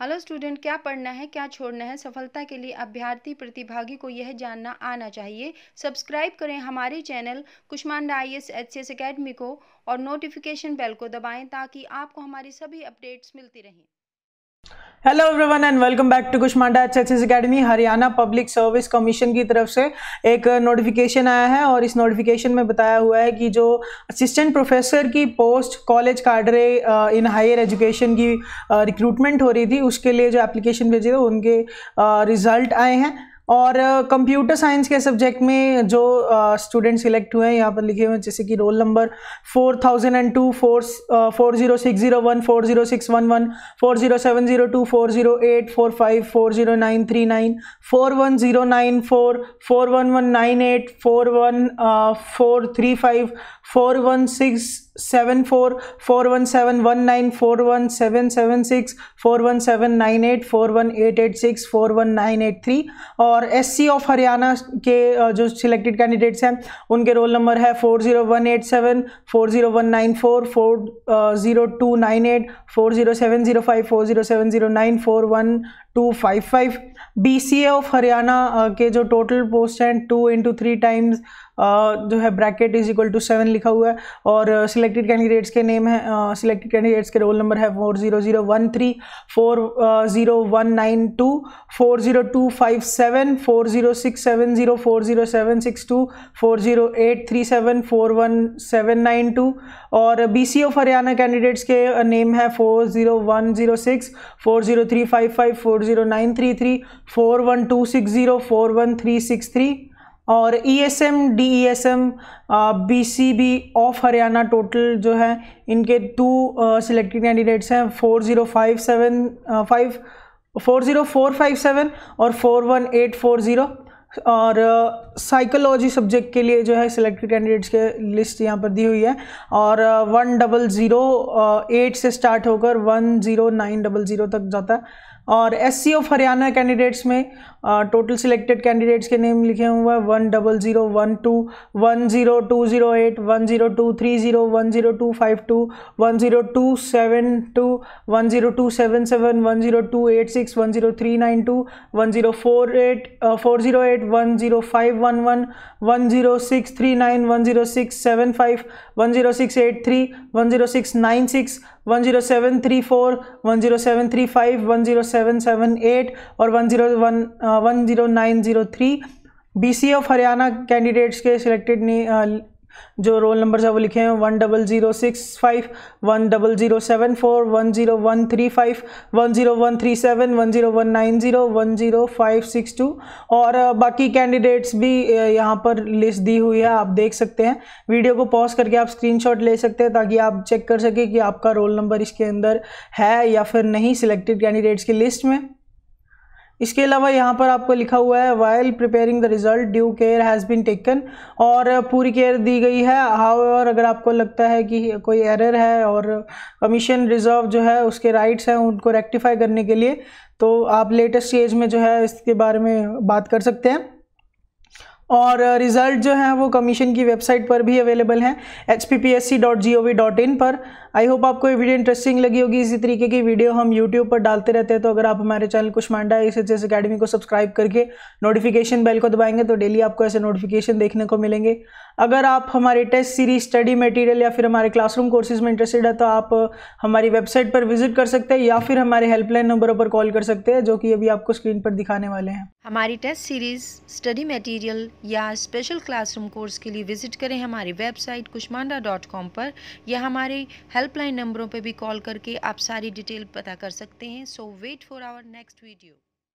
Hello student, क्या पढ़ना है, क्या छोड़ना है? सफलता के लिए अभ्यर्थी प्रतिभागी को यह जानना आना चाहिए। सब्सक्राइब करें हमारे channel Kushmanda I S H S को और नोटिफिकेशन बेल को दबाएँ ताकि आपको हमारी सभी अपडेट्स मिलती रहें। Hello everyone and welcome back to Kushmanda H H academy Haryana public service commission की तरफ़ से एक नोटिफिकेशन आया है और इस नोटिफिकेशन में बताया हुआ है कि जो असिस्टेंट प्रोफेसर की post college cadre in higher education की रिक्रूटमेंट हो रही थी, उसके लिए जो एप्लीकेशन भेजे थे, उनके रिज़ल्ट आए हैं। और कंप्यूटर साइंस के सब्जेक्ट में जो स्टूडेंट सिलेक्ट हुए हैं, यहाँ पर लिखे हुए हैं, जैसे कि roll number four thousand and two four four zero six zero one four zero six one one four zero seven zero two four zero eight four five four zero nine three nine four one zero nine four four one one nine eight four one four three five four one six seven four four one seven one nine four one seven seven six four one seven nine eight four one eight eight six four one nine eight three और S C of Haryana के जो selected candidates हैं, उनके roll number है four zero one eight seven four zero one nine four four zero two nine eight four zero seven zero five four zero seven zero nine four one two five five B C A of Haryana के जो total post हैं two into three times जो है bracket is equal to seven लिखा हुआ है। और selected uh, candidates के नेम है सिलेक्टेड uh, कैंडिडेट्स के रोल नंबर है four zero zero one three four zero one nine two four zero two five seven four zero six seven zero four zero seven six two four zero eight three seven four one seven nine two और B C of Haryana candidates के name uh, है four zero one zero six four zero three five five four zero nine three three four one two six zero four one three six three और E S M D E S M B C B of Haryana total जो है इनके two selected candidates हैं four zero five seven five four zero four five seven और four one eight four zero और psychology uh, subject के लिए जो है सिलेक्टेड कैंडिडेट्स के लिस्ट यहाँ पर दी हुई है। और वन डबल ज़ीरो एट से स्टार्ट होकर one zero nine double zero तक जाता है। और S C of Haryana candidates में टोटल सिलेक्टेड कैंडिडेट्स के नेम लिखे हुए हैं one double zero one two one zero two zero eight one zero two three zero one zero two five two one zero two seven two one zero two seven seven one zero two eight six one zero three nine two one zero four eight four zero eight one zero five one one one zero six three nine one zero six seven five one zero six eight three one zero six nine six one zero seven three four, one zero seven three five, one zero seven seven eight और one zero one one zero nine zero three. B C of Haryana candidates के selected जो roll number है वो लिखे हैं one double zero six five, one double zero seven four, one zero one three five, one zero one three seven, one zero one nine zero, one zero five six two. और बाकी candidates भी यहाँ पर list दी हुई है, आप देख सकते हैं। वीडियो को पॉज करके आप स्क्रीनशॉट ले सकते हैं, ताकि आप चेक कर सकें कि आपका रोल नंबर इसके अंदर है या फिर नहीं सिलेक्टेड कैंडिडेट्स की लिस्ट में। इसके अलावा यहाँ पर आपको लिखा हुआ है while preparing the result due care has been taken और पूरी केयर दी गई है। हाउ और अगर आपको लगता है कि कोई एरर है और कमीशन रिज़र्व जो है उसके राइट्स हैं, उनको रेक्टिफाई करने के लिए तो आप लेटेस्ट स्टेज में जो है इसके बारे में बात कर सकते हैं। और रिज़ल्ट जो है वो कमीशन की वेबसाइट पर भी अवेलेबल हैं H P P S C dot G O V dot in पर। आई होप आपको ये वीडियो इंटरेस्टिंग लगी होगी। इसी तरीके की वीडियो हम यूट्यूब पर डालते रहते हैं। तो अगर आप हमारे channel Kushmanda S H S academy को सब्सक्राइब करके नोटिफिकेशन बेल को दबाएँगे तो डेली आपको ऐसे नोटिफिकेशन देखने को मिलेंगे। अगर आप हमारे टेस्ट सीरीज़ स्टडी मटेरियल या फिर हमारे क्लासरूम कोर्सेज में इंटरेस्टेड है तो आप हमारी वेबसाइट पर विज़िट कर सकते हैं या फिर हमारे हेल्पलाइन नंबरों पर कॉल कर सकते हैं, जो कि अभी आपको स्क्रीन पर दिखाने वाले हैं। हमारी टेस्ट सीरीज़ स्टडी मटेरियल या स्पेशल क्लासरूम कोर्स के लिए विज़िट करें हमारी वेबसाइट कुशमांडा डॉट कॉम पर, या हमारे हेल्पलाइन नंबरों पर भी कॉल करके आप सारी डिटेल पता कर सकते हैं। So wait for our next video